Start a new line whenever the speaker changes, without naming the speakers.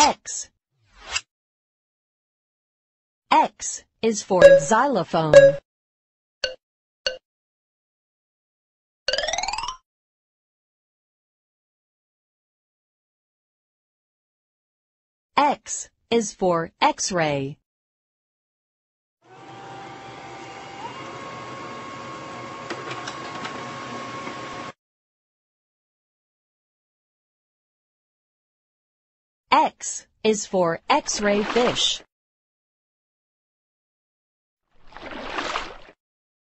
X. X is for xylophone. X is for X-ray. X is for X-ray fish.